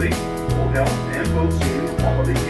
quality, full health and protein quality